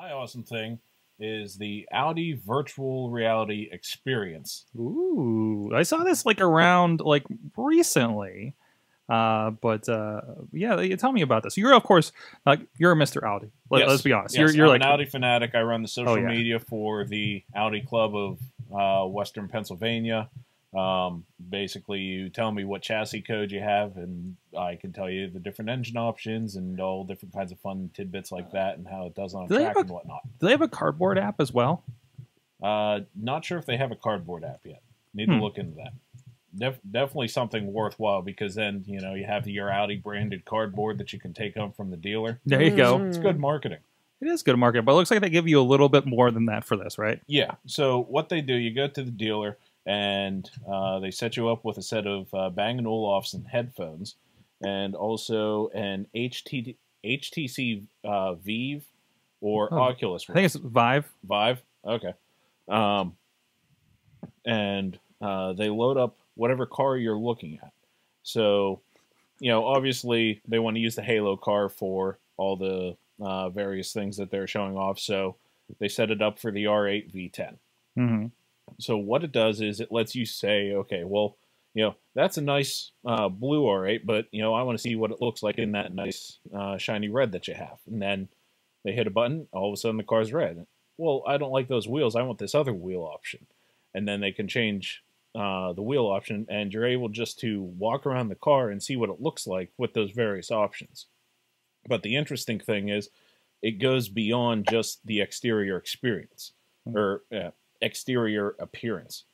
My awesome thing is the Audi virtual reality experience. Ooh, I saw this like around like recently. Uh, but uh, yeah, you tell me about this. You're of course like you're a Mr. Audi. Let, Yes. us be honest. Yes, you're you're I'm like an Audi fanatic. I run the social Oh, yeah. media for the Audi Club of uh, Western Pennsylvania. Um, basically, you tell me what chassis code you have, and I can tell you the different engine options and all different kinds of fun tidbits like that, and how it does on Do track a- and whatnot. do they have a cardboard app as well? Uh, not sure if they have a cardboard app yet. Need Hmm. to look into that. Def- definitely something worthwhile because then you know you have your Audi branded cardboard that you can take home from the dealer. There you go. It's good marketing. It is good marketing, but it looks like they give you a little bit more than that for this, right? Yeah. So what they do, you go to the dealer and uh, they set you up with a set of uh, Bang & Olufsen headphones and also an HT- HTC uh, Vive or Oh, Oculus I think it's Vive. Vive. Okay. Um, and uh, they load up whatever car you're looking at. So, you know, obviously they want to use the Halo car for all the uh, various things that they're showing off. So they set it up for the R8 V10. hmm So what it does is it lets you say, okay, well, you know, that's a nice uh, blue R8, but you know, I want to see what it looks like in that nice uh, shiny red that you have. And then they hit a button, all of a sudden the car's red. Well, I don't like those wheels. I want this other wheel option. And then they can change uh, the wheel option, and you're able just to walk around the car and see what it looks like with those various options. But the interesting thing is, it goes beyond just the exterior experience or uh, exterior appearance.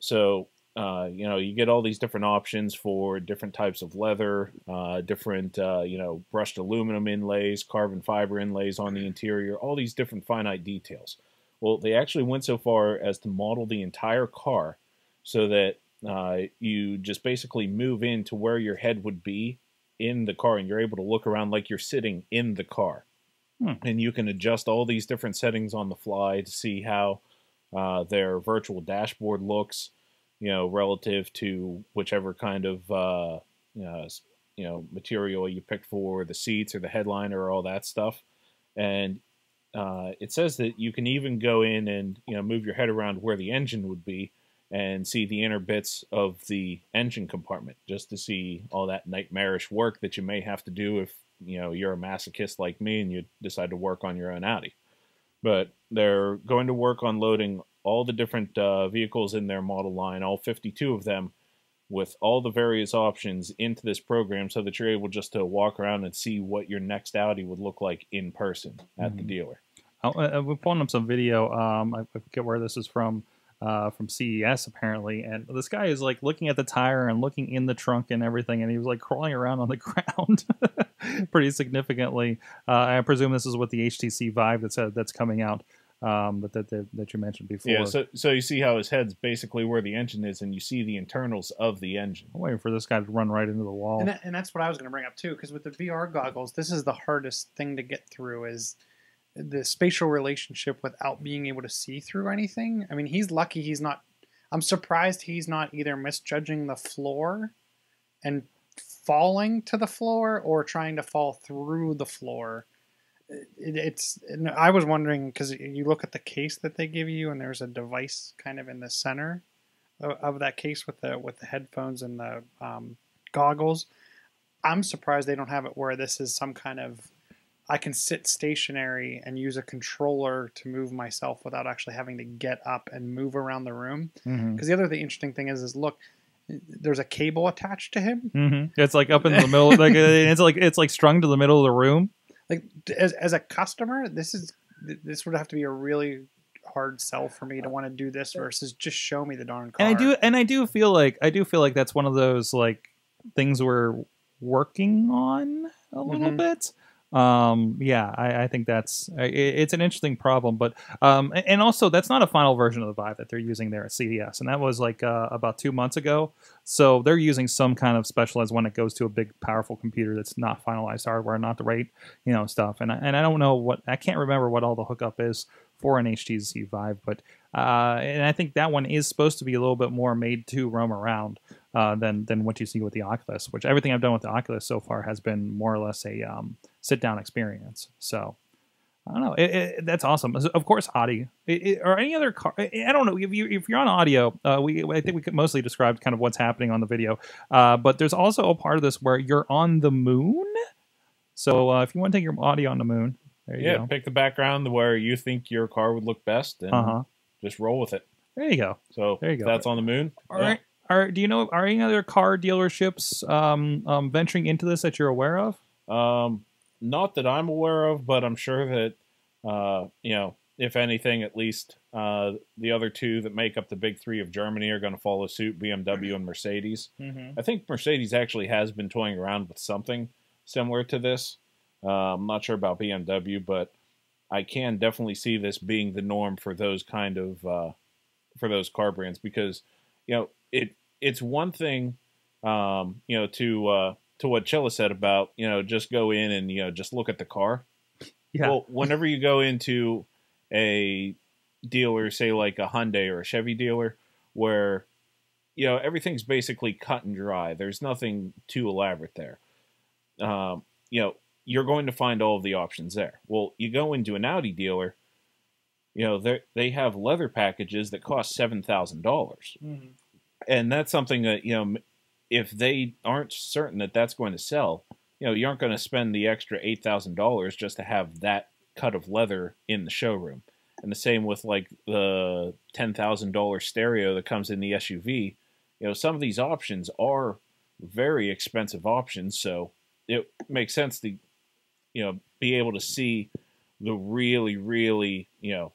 So, uh, you know, you get all these different options for different types of leather, uh, different, uh, you know, brushed aluminum inlays, carbon fiber inlays on the interior, all these different finite details. Well, they actually went so far as to model the entire car so that uh, you just basically move into where your head would be in the car and you're able to look around like you're sitting in the car. Hmm. And you can adjust all these different settings on the fly to see how uh, their virtual dashboard looks, you know, relative to whichever kind of uh, you, know, material you picked for the seats or the headliner or all that stuff. And uh, it says that you can even go in and you know move your head around where the engine would be and see the inner bits of the engine compartment just to see all that nightmarish work that you may have to do if you know you're a masochist like me and you decide to work on your own Audi. But they're going to work on loading all the different uh, vehicles in their model line, all 52 of them, with all the various options into this program so that you're able just to walk around and see what your next Audi would look like in person at the Mhm. dealer. Oh, uh, we're pulling up some video. Um, I forget where this is from. Uh, from CES apparently, and this guy is like looking at the tire and looking in the trunk and everything, and he was like crawling around on the ground pretty significantly. Uh, I presume this is what the HTC Vive that's uh, that's coming out um, that, that that that you mentioned before. Yeah, so so you see how his head's basically where the engine is, and you see the internals of the engine. I'm waiting for this guy to run right into the wall. And, that, and that's what I was going to bring up too, because with the VR goggles, this is the hardest thing to get through is the spatial relationship without being able to see through anything. I mean, he's lucky he's not. I'm surprised he's not either misjudging the floor and falling to the floor or trying to fall through the floor. It, it's. I was wondering because you look at the case that they give you, and there's a device kind of in the center of, of that case with the with the headphones and the um, goggles. I'm surprised they don't have it where this is some kind of I can sit stationary and use a controller to move myself without actually having to get up and move around the room. Because the other the interesting thing is, is look, there's a cable attached to him. hmm It's like up in the middle, like it's like it's like strung to the middle of the room. Like as, as a customer, this is this would have to be a really hard sell for me to want to do this versus just show me the darn car. and I do and I do feel like I do feel like that's one of those like things we're working on a little Mhm. bit. Um, yeah, I, I think that's i- it's an interesting problem, but um, and also that's not a final version of the Vive that they're using there at CES, and that was like uh, about two months ago. So they're using some kind of specialized one that goes to a big, powerful computer that's not finalized hardware, not the right you know stuff. And I, and I don't know what I can't remember what all the hookup is for an HTC Vive, but uh, and I think that one is supposed to be a little bit more made to roam around uh, than than what you see with the Oculus. Which everything I've done with the Oculus so far has been more or less a um, sit down experience. So I don't know. It, it, that's awesome. Of course, Audi it, or any other car. I don't know if you if you're on audio. Uh, we I think we could mostly described kind of what's happening on the video. Uh, but there's also a part of this where you're on the moon. So uh, if you want to take your Audi on the moon, there you Yeah, go. pick the background where you think your car would look best, and Uh huh. just roll with it. There you go. So There you go. that's on the moon. All yeah. right. Are do you know are any other car dealerships um, um, venturing into this that you're aware of? Um, not that I'm aware of, but I'm sure that uh, you know, if anything, at least uh, the other two that make up the big three of Germany are going to follow suit: BMW and Mercedes. Mm-hmm. I think Mercedes actually has been toying around with something similar to this. Uh, I'm not sure about BMW, but I can definitely see this being the norm for those kind of uh, for those car brands because you know it it's one thing um, you know to uh, to what Chilla said about you know just go in and you know just look at the car. Yeah. Well, whenever you go into a dealer, say like a Hyundai or a Chevy dealer, where you know everything's basically cut and dry. There's nothing too elaborate there. Um, you know, you're going to find all of the options there. Well, you go into an Audi dealer, you know, they they have leather packages that cost seven thousand dollars, and that's something that you know, if they aren't certain that that's going to sell, you know, you aren't going to spend the extra eight thousand dollars just to have that cut of leather in the showroom. And the same with like the ten thousand dollar stereo that comes in the SUV. You know, some of these options are very expensive options, so it makes sense to, you know, be able to see the really, really, you know,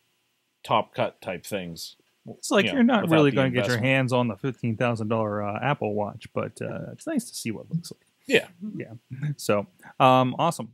top cut type things. It's like Yeah, you're not really going to get your hands on the fifteen thousand dollar uh, Apple Watch, but uh, it's nice to see what it looks like. Yeah. Yeah. So, um, awesome.